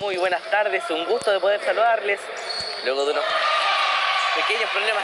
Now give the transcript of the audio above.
Muy buenas tardes, un gusto de poder saludarles. Luego de unos pequeños problemas